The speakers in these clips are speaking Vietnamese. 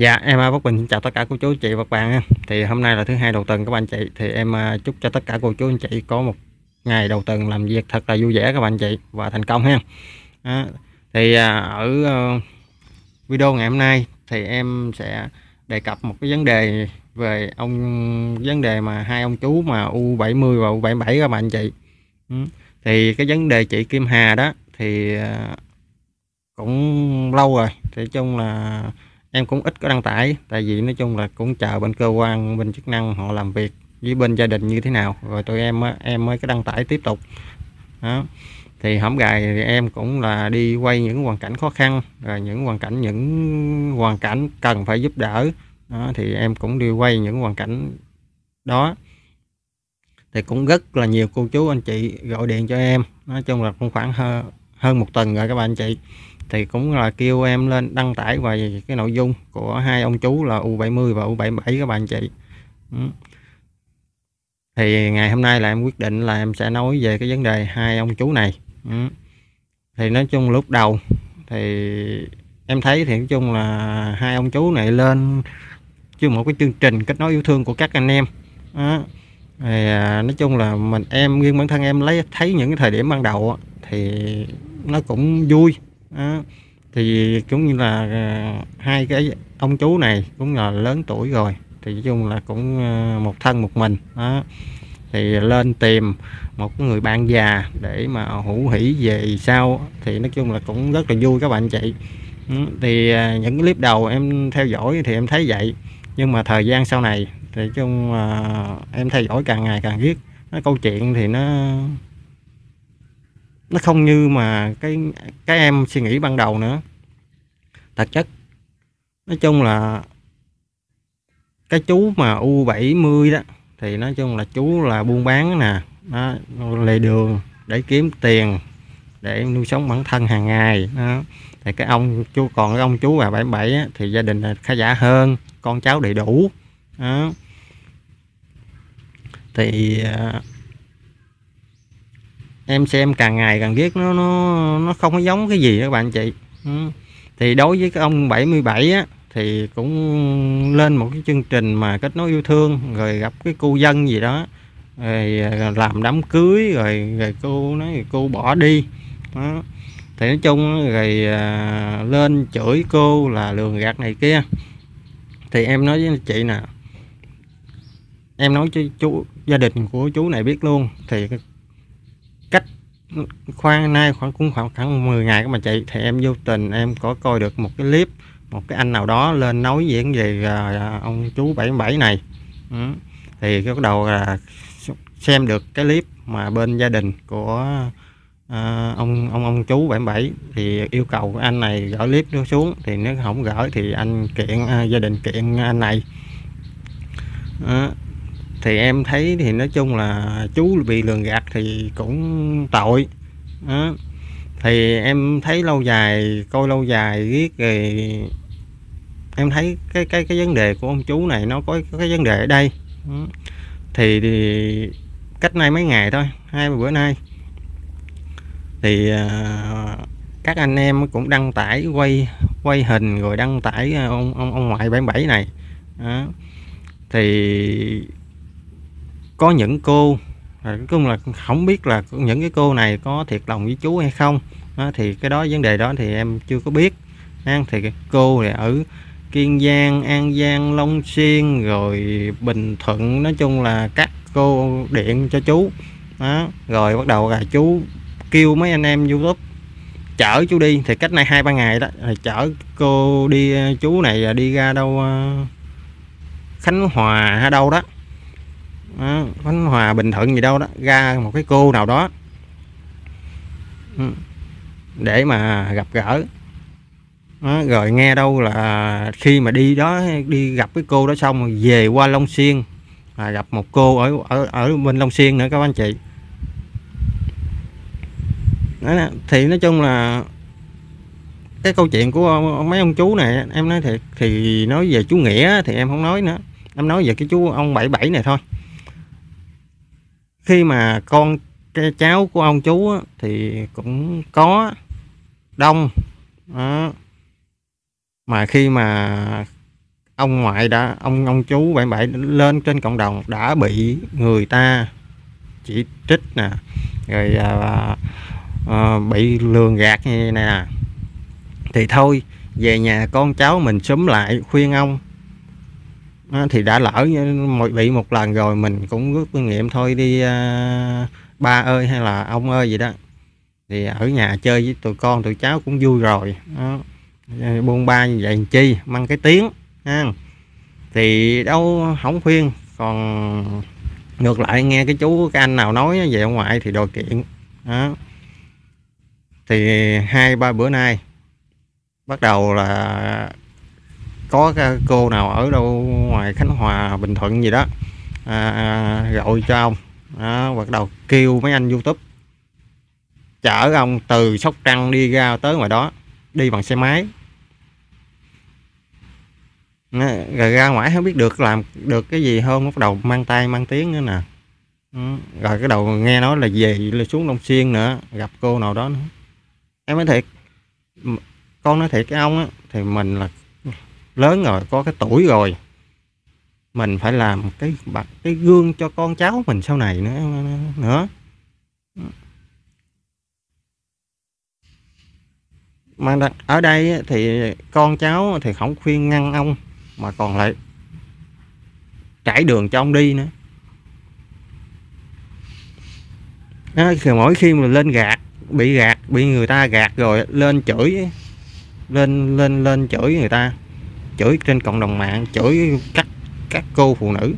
Dạ em à, Bắc Bình xin chào tất cả cô chú chị và các bạn. Thì hôm nay là thứ hai đầu tuần các bạn chị thì em à, chúc cho tất cả cô chú anh chị có một ngày đầu tuần làm việc thật là vui vẻ các bạn chị và thành công ha. à, Thì ở ờ, video ngày hôm nay thì em sẽ đề cập một cái vấn đề về ông vấn đề mà hai ông chú mà U70 và U77 các bạn chị. Ừ, thì cái vấn đề chị Kim Hà đó thì à, cũng lâu rồi thì chung là em cũng ít có đăng tải tại vì nói chung là cũng chờ bên cơ quan bên chức năng họ làm việc với bên gia đình như thế nào. Rồi tụi em em mới có đăng tải tiếp tục. Đó. Thì hổng gài thì em cũng là đi quay những hoàn cảnh khó khăn rồi những hoàn cảnh những hoàn cảnh cần phải giúp đỡ. Đó, thì em cũng đi quay những hoàn cảnh đó. Thì cũng rất là nhiều cô chú anh chị gọi điện cho em. Nói chung là cũng khoảng hơn hơn một tuần rồi các bạn anh chị thì cũng là kêu em lên đăng tải về cái nội dung của hai ông chú là U70 và U77 các bạn chị ừ. thì ngày hôm nay là em quyết định là em sẽ nói về cái vấn đề hai ông chú này ừ. thì nói chung lúc đầu thì em thấy thì nói chung là hai ông chú này lên chứ một cái chương trình kết nối yêu thương của các anh em đó. Thì, à, nói chung là mình em riêng bản thân em lấy thấy những cái thời điểm ban đầu thì nó cũng vui đó. thì cũng như là ờ, hai cái ông chú này cũng là lớn tuổi rồi, thì nói chung là cũng ờ, một thân một mình. Đó. Thì lên tìm một người bạn già để mà hữu hỉ về sau, thì nói chung là cũng rất là vui các bạn chị. Thì ờ, những clip đầu em theo dõi thì em thấy vậy, nhưng mà thời gian sau này thì chung là em theo dõi càng ngày càng viết nó câu chuyện thì nó nó không như mà cái cái em suy nghĩ ban đầu nữa thật chất nói chung là cái chú mà U70 đó thì nói chung là chú là buôn bán nè nó lề đường để kiếm tiền để nuôi sống bản thân hàng ngày đó. thì cái ông chú còn cái ông chú bà 77 á, thì gia đình khá giả hơn con cháu đầy đủ đó. thì à, em xem càng ngày càng viết nó nó nó không có giống cái gì các bạn chị ừ. thì đối với cái ông 77 á thì cũng lên một cái chương trình mà kết nối yêu thương rồi gặp cái cô dân gì đó rồi à, làm đám cưới rồi rồi cô nói cô bỏ đi đó. thì nói chung rồi à, lên chửi cô là lường gạt này kia thì em nói với chị nè em nói cho chú gia đình của chú này biết luôn thì khoan nay khoảng cũng khoảng khoảng 10 ngày các bạn chị thì em vô tình em có coi được một cái clip một cái anh nào đó lên nói diễn về uh, ông chú 77 này. Ừ. thì cái bắt đầu là xem được cái clip mà bên gia đình của uh, ông ông ông chú 77 thì yêu cầu anh này gỡ clip nó xuống thì nếu không gỡ thì anh kiện uh, gia đình kiện anh này. Uh, thì em thấy thì nói chung là chú bị lường gạt thì cũng tội đó. thì em thấy lâu dài coi lâu dài viết rồi em thấy cái cái cái vấn đề của ông chú này nó có, có cái vấn đề ở đây đó. thì, thì cách nay mấy ngày thôi hai bữa nay thì uh, các anh em cũng đăng tải quay quay hình rồi đăng tải à, ông ông ông ngoại 77 này đó. thì có những cô à, nói chung là không biết là những cái cô này có thiệt lòng với chú hay không. Đó, thì cái đó vấn đề đó thì em chưa có biết. Ha. thì cô này ở Kiên Giang An Giang Long Xuyên rồi Bình Thuận nói chung là các cô điện cho chú. Đó rồi bắt đầu là chú kêu mấy anh em YouTube chở chú đi. Thì cách này hai ba ngày đó là chở cô đi à, chú này à, đi ra đâu Khánh Hòa hay đâu đó đó, Khánh Hòa Bình Thuận gì đâu đó ra một cái cô nào đó. Ừ, để mà gặp gỡ. Đó, rồi nghe đâu là khi mà đi đó đi gặp cái cô đó xong rồi về qua Long Xuyên à, gặp một cô ở ở ở bên Long Xuyên nữa các anh chị. Đó, thì nói chung là cái câu chuyện của mấy ông chú này em nói thiệt thì nói về chú nghĩa thì em không nói nữa. Em nói về cái chú ông 77 này thôi khi mà con cái cháu của ông chú á, thì cũng có đông đó. mà khi mà ông ngoại đã ông ông chú bảy bảy lên trên cộng đồng đã bị người ta chỉ trích nè rồi à, à, bị lường gạt như này nè thì thôi về nhà con cháu mình xúm lại khuyên ông à, thì đã lỡ bị một lần rồi mình cũng rút kinh nghiệm thôi đi à, ba ơi hay là ông ơi gì đó. Thì ở nhà chơi với tụi con tụi cháu cũng vui rồi. Đó. Ờ, buôn ba như vậy chi mang cái tiếng ha. Thì đâu không khuyên. Còn ngược lại nghe cái chú cái anh nào nói về ông ngoại thì đòi kiện. Đó. Thì hai ba bữa nay bắt đầu là có cô nào ở đâu ngoài Khánh Hòa Bình Thuận gì đó à, à, gọi cho ông. Đó, bắt đầu kêu mấy anh YouTube. Chở ông từ Sóc Trăng đi ra tới ngoài đó đi bằng xe máy. Rồi ra ngoài không biết được làm được cái gì hơn bắt đầu mang tay mang tiếng nữa nè. Ừ, rồi cái đầu nghe nói là về là xuống Long Xuyên nữa gặp cô nào đó nữa. Em nói thiệt con nói thiệt cái ông á thì mình là lớn rồi có cái tuổi rồi. Mình phải làm cái bật cái gương cho con cháu mình sau này nữa nữa mà ở đây thì con cháu thì không khuyên ngăn ông mà còn lại trải đường cho ông đi nữa. À, thì mỗi khi mà lên gạt bị gạt bị người ta gạt rồi lên chửi lên lên lên chửi người ta chửi trên cộng đồng mạng chửi các các cô phụ nữ.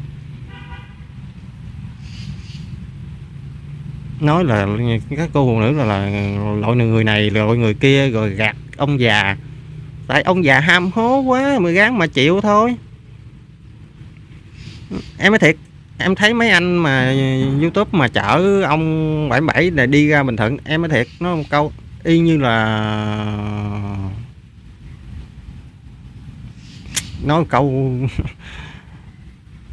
Nói là các cô phụ nữ là, là loại người này loại người kia rồi gạt ông già. Tại ông già ham hố quá mà gán mà chịu thôi. Em nói thiệt em thấy mấy anh mà youtube mà chở ông 77 là đi ra bình thuận em nói thiệt nó một câu y như là nói câu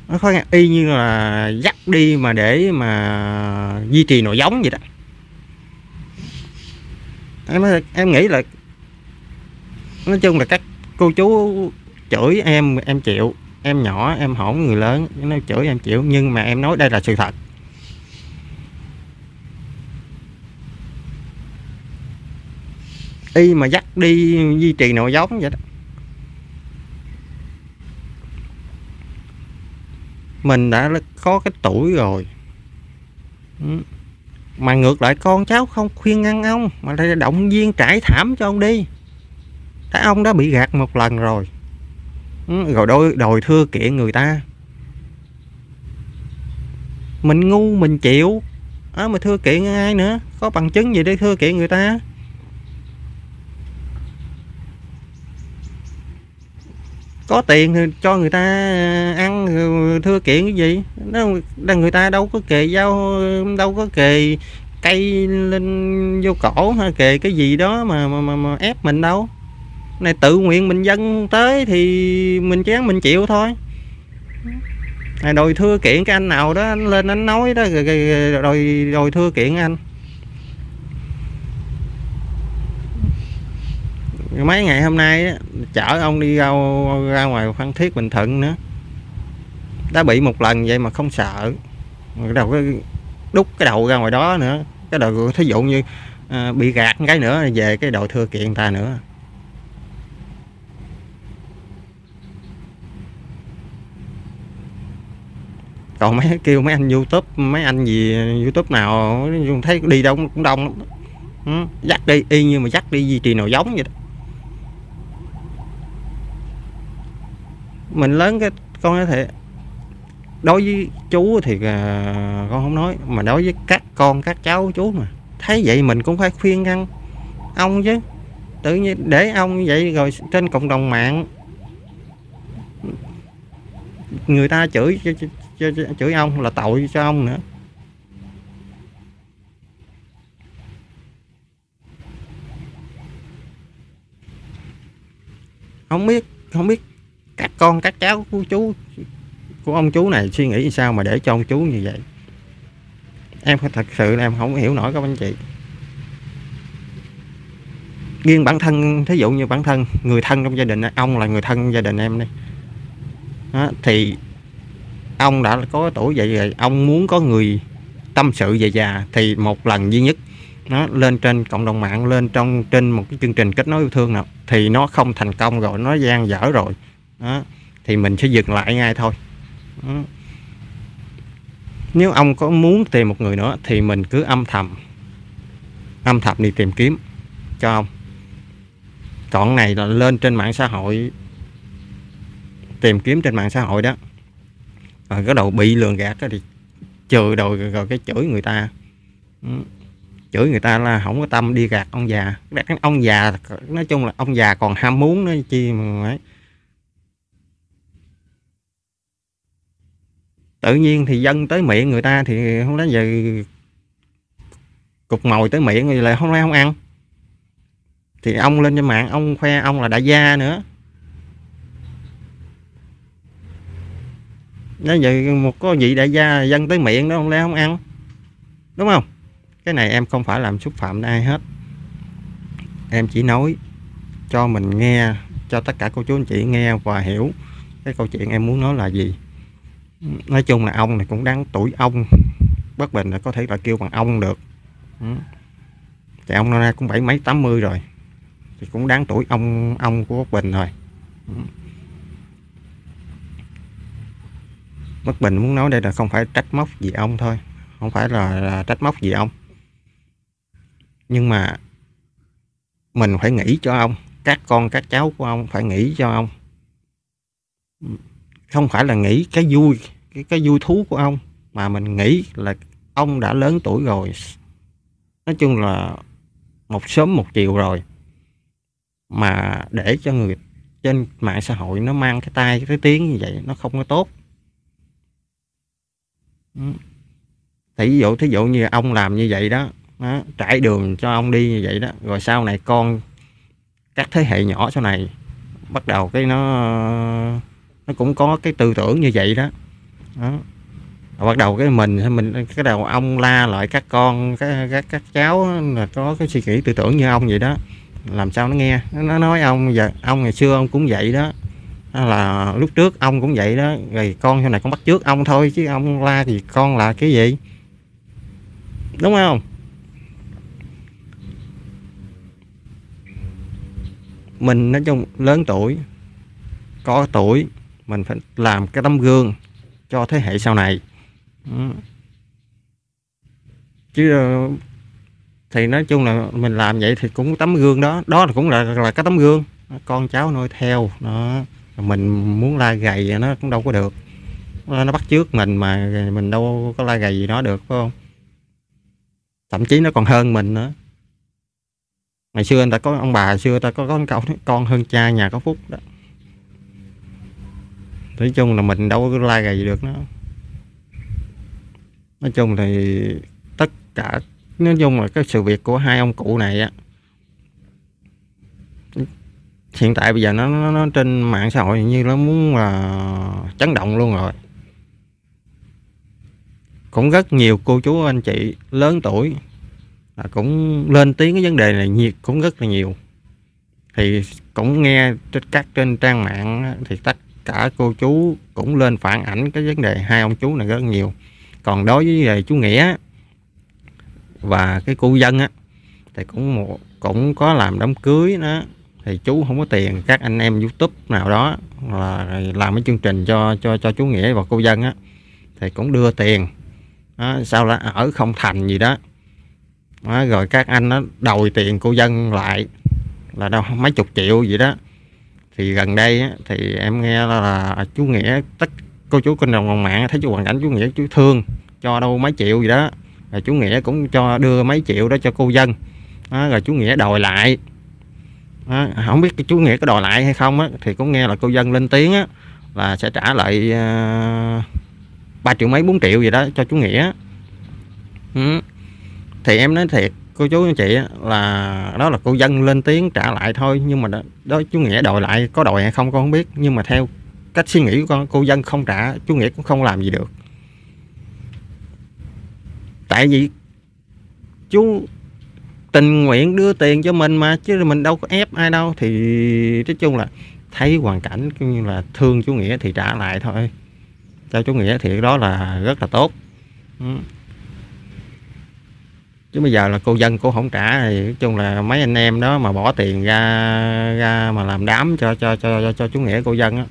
nó khó nghe, y như là dắt đi mà để mà duy trì nội giống vậy đó. Em em nghĩ là nói chung là các cô chú chửi em em chịu, em nhỏ, em hổn người lớn, nó chửi em chịu, nhưng mà em nói đây là sự thật. Y mà dắt đi duy trì nội giống vậy đó. Mình đã có cái tuổi rồi. Ừ. Mà ngược lại con cháu không khuyên ngăn ông mà lại động viên trải thảm cho ông đi. Cái ông đã bị gạt một lần rồi. Ừ, rồi đôi đòi thưa kiện người ta. Mình ngu mình chịu. À, mà thưa kiện ai nữa? Có bằng chứng gì để thưa kiện người ta? Có tiền thì cho người ta ăn thưa kiện cái gì? Đó người ta đâu có kề dao đâu có kề cây lên vô cổ hay kề cái gì đó mà mà, mà, mà ép mình đâu. Này tự nguyện mình dân tới thì mình chán mình chịu thôi. Này đòi thưa kiện cái anh nào đó anh lên anh nói đó rồi, rồi, rồi, rồi thưa kiện anh. Mấy ngày hôm nay á, chở ông đi ra, ra ngoài phan thiết bình thuận nữa. Đã bị một lần vậy mà không sợ. Cái đầu cái đút cái đầu ra ngoài đó nữa. Cái đầu thí dụ như à, bị gạt cái nữa về cái đội thưa kiện ta nữa. Còn mấy kêu mấy anh youtube mấy anh gì youtube nào thấy đi đâu cũng đông lắm. Ừ, dắt đi y như mà dắt đi duy trì nào giống vậy đó. Mình lớn cái con nói thiệt đối với chú thì à, con không nói mà đối với các con các cháu chú mà thấy vậy mình cũng phải khuyên ngăn ông chứ tự nhiên để ông như vậy rồi trên cộng đồng mạng người ta chửi chửi ông là tội cho ông nữa. Không biết không biết các con các cháu của chú của ông chú này suy nghĩ sao mà để cho ông chú như vậy? Em thật sự là em không hiểu nổi các anh chị. Riêng bản thân thí dụ như bản thân người thân trong gia đình ông là người thân gia đình em đi. Đó, thì ông đã có tuổi vậy rồi ông muốn có người tâm sự về già thì một lần duy nhất nó lên trên cộng đồng mạng lên trong trên một cái chương trình kết nối yêu thương nào thì nó không thành công rồi nó gian dở rồi đó, thì mình sẽ dừng lại ngay thôi. Đó. nếu ông có muốn tìm một người nữa thì mình cứ âm thầm âm thầm đi tìm kiếm cho ông. Còn này là lên trên mạng xã hội tìm kiếm trên mạng xã hội đó. Rồi cái đầu bị lường gạt thì trừ đầu rồi cái chửi người ta. Chửi người ta là không có tâm đi gạt ông già. Ông già nói chung là ông già còn ham muốn nó chi mà ấy. Tự nhiên thì dân tới miệng người ta thì không lẽ giờ cục mồi tới miệng rồi lại không lẽ không ăn? Thì ông lên trên mạng, ông khoe ông là đại gia nữa. Nó vậy một có vị đại gia dân tới miệng đó không lẽ không ăn? Đúng không? Cái này em không phải làm xúc phạm ai hết. Em chỉ nói cho mình nghe, cho tất cả cô chú anh chị nghe và hiểu cái câu chuyện em muốn nói là gì nói chung là ông này cũng đáng tuổi ông. Bất bình là có thể là kêu bằng ông được. Ừ. Thì ông nay cũng bảy mấy tám mươi rồi. Thì cũng đáng tuổi ông ông của bất bình rồi. Ừ. Bất bình muốn nói đây là không phải trách móc gì ông thôi. Không phải là, là trách móc gì ông. Nhưng mà mình phải nghĩ cho ông. Các con các cháu của ông phải nghĩ cho ông. Ừ không phải là nghĩ cái vui cái, cái vui thú của ông mà mình nghĩ là ông đã lớn tuổi rồi. Nói chung là một sớm một chiều rồi mà để cho người trên mạng xã hội nó mang cái tay cái tiếng như vậy nó không có tốt. Thì ví dụ thí dụ như ông làm như vậy đó, đó trải đường cho ông đi như vậy đó rồi sau này con các thế hệ nhỏ sau này bắt đầu cái nó nó cũng có cái tư tưởng như vậy đó, đó. Rồi bắt đầu cái mình mình cái đầu ông la lại các con các các các cháu là có cái suy nghĩ tư tưởng như ông vậy đó. Làm sao nó nghe? Nó nói ông giờ ông ngày xưa ông cũng vậy đó. Là lúc trước ông cũng vậy đó. Rồi con sau này con bắt trước ông thôi chứ ông la thì con là cái gì? Đúng không? Mình nói chung lớn tuổi có tuổi mình phải làm cái tấm gương cho thế hệ sau này. Ừ. Chứ ờ, thì nói chung là mình làm vậy thì cũng tấm gương đó. Đó là cũng là là cái tấm gương. Con cháu noi theo nó mình muốn la gầy nó cũng đâu có được. Nó bắt trước mình mà mình đâu có la gầy gì nó được, phải không? Thậm chí nó còn hơn mình nữa. Ngày xưa người ta có, ông bà xưa ta có có câu con hơn cha nhà có phúc đó nói chung là mình đâu có la gầy gì được nó. Nói chung thì tất cả nói chung là cái sự việc của hai ông cụ này á hiện tại bây giờ nó, nó, nó trên mạng xã hội như nó muốn là chấn động luôn rồi. Cũng rất nhiều cô chú anh chị lớn tuổi là cũng lên tiếng cái vấn đề này nhiệt cũng rất là nhiều. Thì cũng nghe trên các trên trang mạng thì tất cả cô chú cũng lên phản ảnh cái vấn đề hai ông chú này rất nhiều. Còn đối với về chú nghĩa và cái cô dân á thì cũng một cũng có làm đám cưới đó thì chú không có tiền các anh em youtube nào đó là làm cái chương trình cho cho cho chú nghĩa và cô dân á thì cũng đưa tiền. Đó, sao là ở không thành gì đó. đó rồi các anh nó đòi tiền cô dân lại là đâu mấy chục triệu gì đó thì gần đây á, thì em nghe là, là chú nghĩa tất cô chú kênh đồng mạng thấy chú hoàn cảnh chú nghĩa chú thương cho đâu mấy triệu gì đó. Rồi chú nghĩa cũng cho đưa mấy triệu đó cho cô dân. Đó, rồi chú nghĩa đòi lại. Đó, không biết cái chú nghĩa có đòi lại hay không á thì cũng nghe là cô dân lên tiếng á là sẽ trả lại à, ba uh, triệu mấy bốn triệu gì đó cho chú nghĩa. Ừ. thì em nói thiệt cô chú anh chị là đó là cô dân lên tiếng trả lại thôi nhưng mà đó, đó chú nghĩa đòi lại có đòi hay không con không biết nhưng mà theo cách suy nghĩ của con cô dân không trả chú nghĩa cũng không làm gì được. Tại vì chú tình nguyện đưa tiền cho mình mà chứ mình đâu có ép ai đâu thì nói chung là thấy hoàn cảnh cũng như là thương chú nghĩa thì trả lại thôi. Cho chú nghĩa thì đó là rất là tốt. Ừ chứ bây giờ là cô dân cô không trả thì nói chung là mấy anh em đó mà bỏ tiền ra ra mà làm đám cho cho cho cho, cho chú nghĩa cô dân á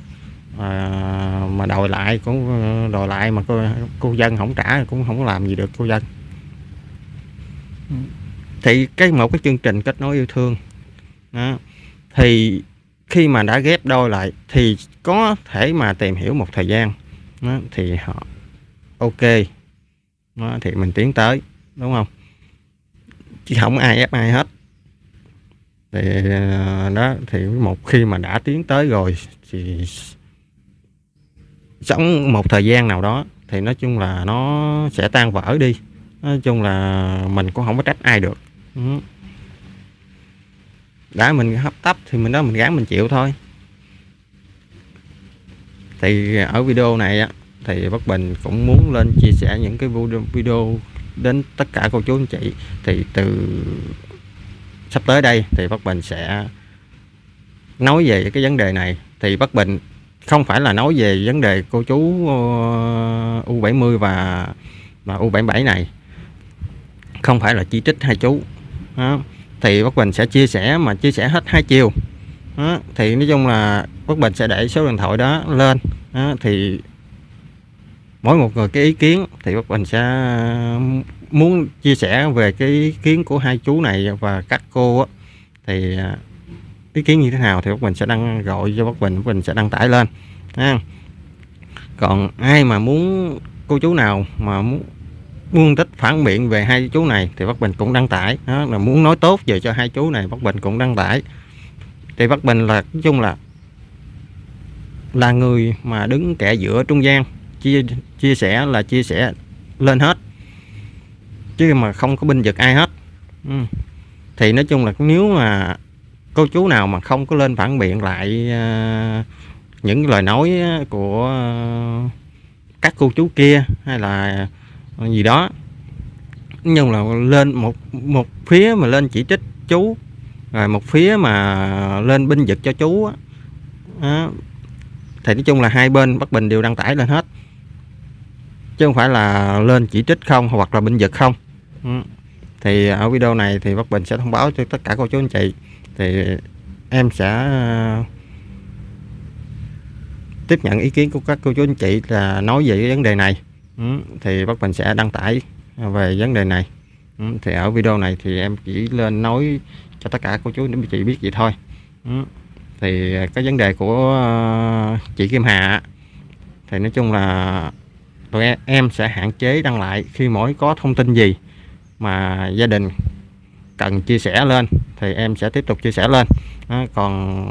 à, mà đòi lại cũng đòi lại mà cô cô dân không trả cũng không làm gì được cô dân. Thì cái một cái chương trình kết nối yêu thương đó, thì khi mà đã ghép đôi lại thì có thể mà tìm hiểu một thời gian đó, thì họ ok đó, thì mình tiến tới đúng không chứ không ai ép ai hết. Thì ờ, đó, thì một khi mà đã tiến tới rồi thì sống một thời gian nào đó thì nói chung là nó sẽ tan vỡ đi. Nói chung là mình cũng không có trách ai được. Ừ. Đã mình hấp tấp thì mình đó mình gắng mình chịu thôi. Thì ở video này á, thì bất Bình cũng muốn lên chia sẻ những cái video đến tất cả cô chú anh chị, thì từ sắp tới đây thì Bắc Bình sẽ nói về cái vấn đề này thì Bắc Bình không phải là nói về vấn đề cô chú ờ, U70 và và U77 này không phải là chỉ trích hai chú đó. thì Bắc Bình sẽ chia sẻ mà chia sẻ hết hai chiều đó. thì nói chung là Bắc Bình sẽ để số điện thoại đó lên đó. thì mỗi một người cái ý kiến thì Bắc Bình sẽ muốn chia sẻ về cái ý kiến của hai chú này và các cô á, thì à, ý kiến như thế nào thì Bắc Bình sẽ đăng gọi cho Bắc Bình Bắc Bình sẽ đăng tải lên ha. còn ai mà muốn cô chú nào mà muốn muốn tích phản biện về hai chú này thì Bắc Bình cũng đăng tải đó là muốn nói tốt về cho hai chú này Bắc Bình cũng đăng tải. Thì Bắc Bình là nói chung là là người mà đứng kẻ giữa trung gian chia chia sẻ là chia sẻ lên hết. Chứ mà không có binh vực ai hết. Ừ. thì nói chung là nếu mà cô chú nào mà không có lên phản biện lại uh, những lời nói của uh, các cô chú kia hay là gì đó nhưng là lên một một phía mà lên chỉ trích chú rồi một phía mà lên binh vực cho chú á. Thì nói chung là hai bên bất Bình đều đăng tải lên hết chứ không phải là lên chỉ trích không hoặc là binh vực không. Thì ở video này thì Bắc Bình sẽ thông báo cho tất cả cô chú anh chị. Thì em sẽ ờ, tiếp nhận ý kiến của các cô chú anh chị là nói về cái vấn đề này. Thì Bắc Bình sẽ đăng tải về vấn đề này. Thì ở video này thì em chỉ lên nói cho tất cả cô chú anh chị biết vậy thôi. Thì cái vấn đề của ờ, chị Kim Hà thì nói chung là tụi em sẽ hạn chế đăng lại khi mỗi có thông tin gì mà gia đình cần chia sẻ lên thì em sẽ tiếp tục chia sẻ lên. Còn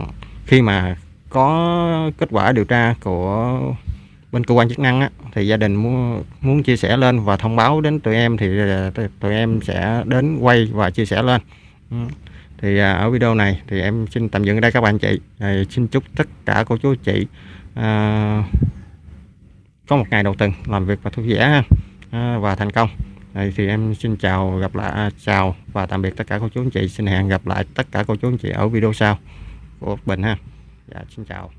khi mà có kết quả điều tra của bên cơ quan chức năng á, thì gia đình muốn muốn chia sẻ lên và thông báo đến tụi em thì tụi em sẽ đến quay và chia sẻ lên. Thì à, ở video này thì em xin tạm dừng ở đây các bạn chị. Xin chúc tất cả cô chú chị à, có một ngày đầu tuần làm việc và thu vẻ à, và thành công. Đây, thì em xin chào gặp lại à, chào và tạm biệt tất cả cô chú anh chị. Xin hẹn gặp lại tất cả cô chú anh chị ở video sau của Bình ha. Dạ xin chào.